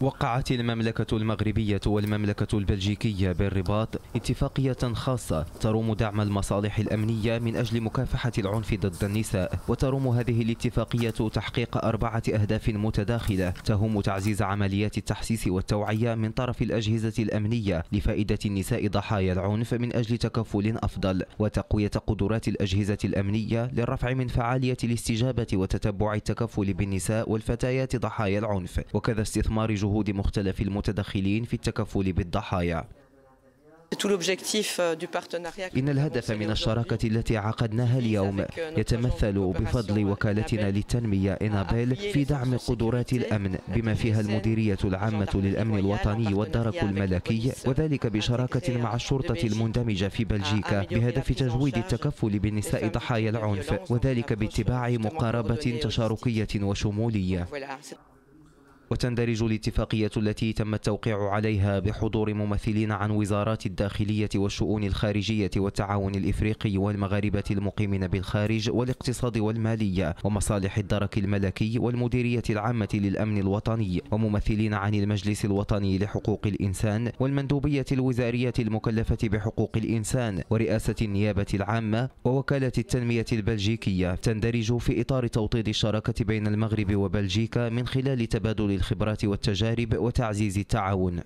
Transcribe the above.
وقعت المملكة المغربية والمملكة البلجيكية بالرباط اتفاقية خاصة تروم دعم المصالح الأمنية من أجل مكافحة العنف ضد النساء وتروم هذه الاتفاقية تحقيق أربعة أهداف متداخلة تهم تعزيز عمليات التحسيس والتوعية من طرف الأجهزة الأمنية لفائدة النساء ضحايا العنف من أجل تكفل أفضل وتقوية قدرات الأجهزة الأمنية للرفع من فعالية الاستجابة وتتبع التكفل بالنساء والفتيات ضحايا العنف. وكذا استثمار جهود مختلف المتدخلين في التكفل بالضحايا. إن الهدف من الشراكة التي عقدناها اليوم يتمثل بفضل وكالتنا للتنمية إنابيل في دعم قدرات الأمن بما فيها المديرية العامة للأمن الوطني والدرك الملكي وذلك بشراكة مع الشرطة المندمجة في بلجيكا بهدف تجويد التكفل بالنساء ضحايا العنف وذلك باتباع مقاربة تشاركية وشمولية. وتندرج الاتفاقية التي تم التوقيع عليها بحضور ممثلين عن وزارات الداخلية والشؤون الخارجية والتعاون الإفريقي والمغاربة المقيمين بالخارج والاقتصاد والمالية ومصالح الدرك الملكي والمديرية العامة للأمن الوطني وممثلين عن المجلس الوطني لحقوق الإنسان والمندوبية الوزارية المكلفة بحقوق الإنسان ورئاسة النيابة العامة ووكالة التنمية البلجيكية. تندرج في إطار توطيد الشراكة بين المغرب وبلجيكا من خلال تبادل الخبرات والتجارب وتعزيز التعاون.